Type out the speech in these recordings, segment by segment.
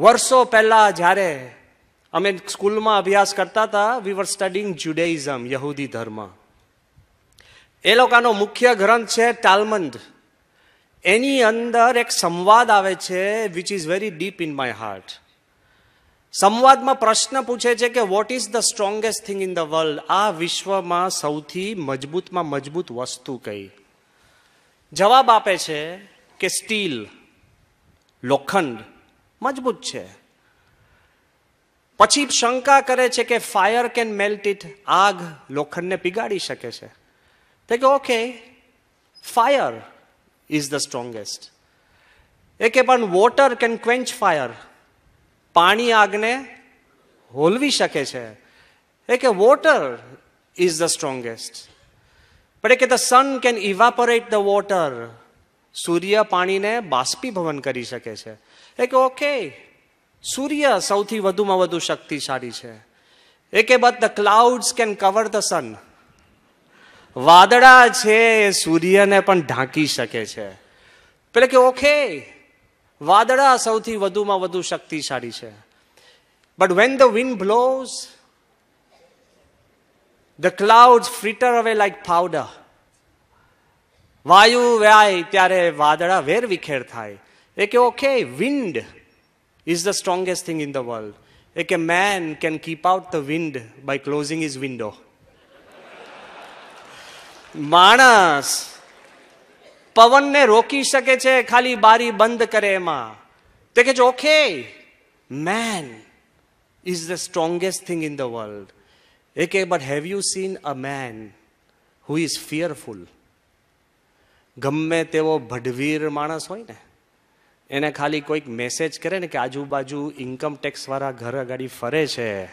વર્ષો પહેલા જ્યારે અમે સ્કૂલમાં અભ્યાસ કરતા હતા વી વર સ્ટડિંગ જુડેઇઝમ યહૂદી ધર્મ. એ લોકોનો મુખ્ય ગ્રંથ છે ટાલમંદ એની અંદર એક સંવાદ આવે છે which is very deep in my heart સંવાદમાં પ્રશ્ન પૂછે છે કે what is the strongest thing in the world આ વિશ્વમાં સૌથી મજબૂતમાં મજબૂત વસ્તુ કઈ? જવાબ આપે છે કે સ્ટીલ, લોખંડ. મજબૂત છે. પછી શંકા કરે છે કે ફાયર કેન મેલ્ટ ઇટ, આગ લોખંડને પીગાડી શકે છે. તે કે okay, fire is the strongest. એ કે પણ વોટર કેન ક્વેન્ચ ફાયર, પાણી આગને હોલવી શકે છે. એ કે વોટર ઇઝ ધ સ્ટ્રોંગેસ્ટ. પણ એ કે the sun can evaporate the water સૂર્ય પાણીને બાષ્પીભવન કરી શકે છે. એ કે, ઓકે, સૂર્ય સૌથી વધુમાં વધુ શક્તિશાળી છે. એ કે but the clouds can cover the sun વાદળા છે એ સૂર્યને પણ ઢાંકી શકે છે. પેલે કે, ઓકે, વાદળા સૌથી વધુમાં વધુ શક્તિશાળી છે. But when the wind blows the cloud fritter away like powder વાયુ વ્યાય ત્યારે વાદળા વેર વિખેર થાય. એ કે, okay, wind is the strongest thing in the world. એ કે, man can keep out the wind by closing is window. માણસ પવનને રોકી શકે છે, ખાલી બારી બંધ કરે એમાં. તે કે okay, man is the strongest thing in the world. એ કે, but have you seen a man who is fearful? ગમે તેવો ભડવીર માણસ હોય ને, એને ખાલી કોઈક મેસેજ કરે ને કે આજુબાજુ ઇન્કમ ટેક્સ વાળા ઘર ગાડી ફરે છે.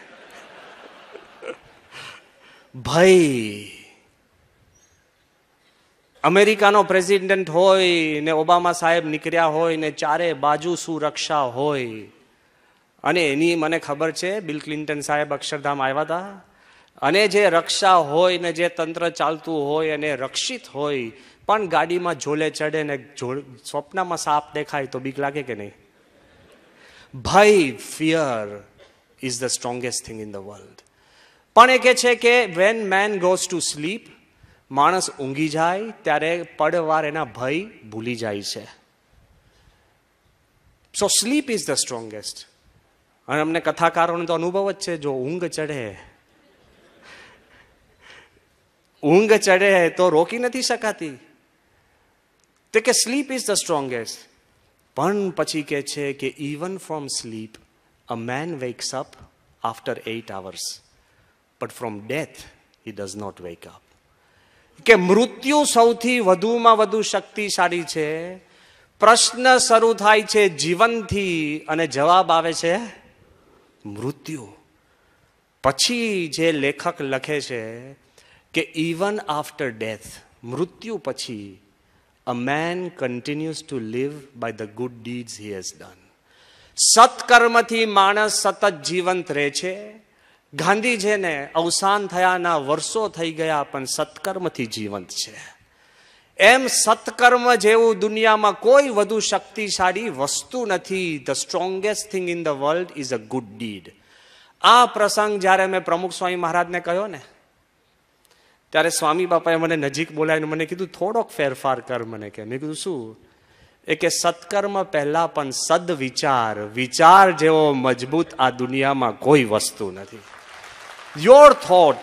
ભાઈ, અમેરિકાનો પ્રેસિડેન્ટ હોય ને ઓબામા સાહેબ નીકળ્યા હોય ને ચારે બાજુ સુરક્ષા હોય. અને એની મને ખબર છે, બિલ ક્લિન્ટન સાહેબ અક્ષરધામ આવ્યા હતા. અને જે રક્ષા હોય ને જે તંત્ર ચાલતું હોય અને રક્ષિત હોય, પણ ગાડીમાં ઝોલે ચડે ને સ્વપ્નમાં સાપ દેખાય તો બીક લાગે કે નહીં? ભય fear is the strongest thing in the world પણ એ કે છે કે when man goes to sleep માણસ ઊંઘી જાય, ત્યારે પડવાર એના ભય ભૂલી જાય છે. So sleep is the strongest અને અમને કથાકારોને તો અનુભવ જ છે, જો ઊંઘ ચડે ઊંઘ ચડે તો રોકી નથી શકાતી. તે કે સ્લીપ ઇઝ ધ સ્ટ્રોંગેસ્ટ પણ પછી કે છે કે even from sleep a man wakes up after eight hours but from death he does not wake up કે મૃત્યુ સૌથી વધુમાં વધુ શક્તિશાળી છે. પ્રશ્ન શરૂ થાય છે જીવનથી અને જવાબ આવે છે મૃત્યુ. પછી જે લેખક લખે છે કે ઇવન આફ્ટર ડેથ મૃત્યુ પછી a man continues to live by the good deeds he has done સત્કર્મથી માણસ સતત જીવંત રહે છે. ગાંધીજીને અવસાન થયાના વર્ષો થઈ ગયા, પણ સત્કર્મથી જીવંત છે. એમ સત્કર્મ જેવું દુનિયામાં કોઈ વધુ શક્તિશાળી વસ્તુ નથી. The strongest thing in the world is a good deed આ પ્રસંગ જ્યારે મેં પ્રમુખ સ્વામી મહારાજને કહ્યો ને ત્યારે સ્વામી બાપાએ મને નજીક બોલાવીને મને કીધું, થોડોક ફેરફાર કર મને કે. મેં કીધું, શું? એ કે, સત્કર્મ પહેલાં પણ સદ વિચાર વિચાર જેવો મજબૂત આ દુનિયામાં કોઈ વસ્તુ નથી. Your thought